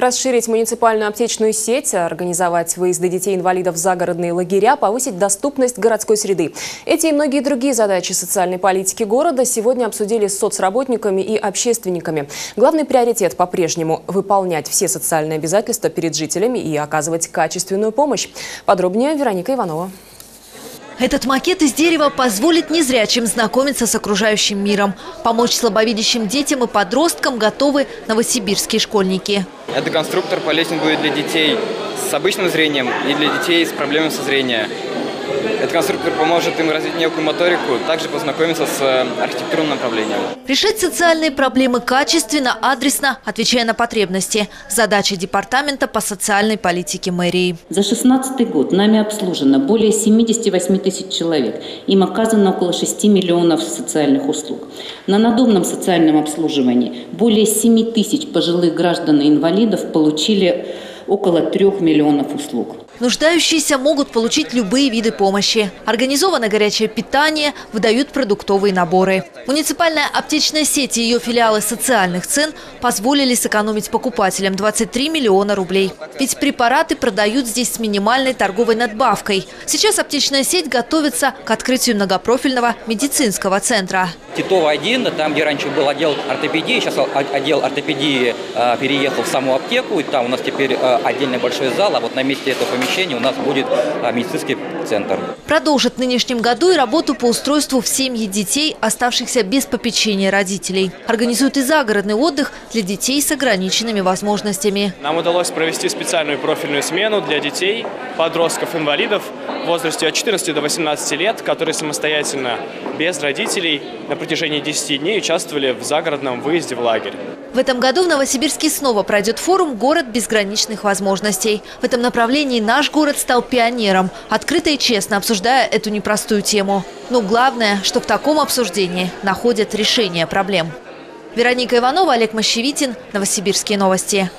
Расширить муниципальную аптечную сеть, организовать выезды детей-инвалидов в загородные лагеря, повысить доступность городской среды. Эти и многие другие задачи социальной политики города сегодня обсудили с соцработниками и общественниками. Главный приоритет по-прежнему – выполнять все социальные обязательства перед жителями и оказывать качественную помощь. Подробнее Вероника Иванова. Этот макет из дерева позволит незрячим знакомиться с окружающим миром. Помочь слабовидящим детям и подросткам готовы новосибирские школьники. Этот конструктор полезен будет для детей с обычным зрением и для детей с проблемами со зрением. Этот конструктор поможет им развить некую моторику, также познакомиться с э, архитектурным направлением. Решать социальные проблемы качественно, адресно, отвечая на потребности. Задача департамента по социальной политике мэрии. За 2016 год нами обслужено более 78 тысяч человек. Им оказано около 6 миллионов социальных услуг. На надомном социальном обслуживании более 7 тысяч пожилых граждан и инвалидов получили около 3 миллионов услуг. Нуждающиеся могут получить любые виды помощи. Организовано горячее питание, выдают продуктовые наборы. Муниципальная аптечная сеть и ее филиалы социальных цен позволили сэкономить покупателям 23 миллиона рублей. Ведь препараты продают здесь с минимальной торговой надбавкой. Сейчас аптечная сеть готовится к открытию многопрофильного медицинского центра. Титова-1, там, где раньше был отдел ортопедии, сейчас отдел ортопедии э, переехал в саму аптеку, и там у нас теперь э, отдельный большой зал, а вот на месте этого помещения у нас будет э, медицинский центр. Продолжит в нынешнем году и работу по устройству в семьи детей, оставшихся без попечения родителей. Организует и загородный отдых для детей с ограниченными возможностями. Нам удалось провести специальную профильную смену для детей, подростков, инвалидов в возрасте от 14 до 18 лет, которые самостоятельно, без родителей, на протяжении 10 дней участвовали в загородном выезде в лагерь. В этом году в Новосибирске снова пройдет форум «Город безграничных возможностей». В этом направлении наш город стал пионером, открыто и честно обсуждая эту непростую тему. Но главное, что в таком обсуждении находят решение проблем. Вероника Иванова, Олег Мощевитин, Новосибирские новости.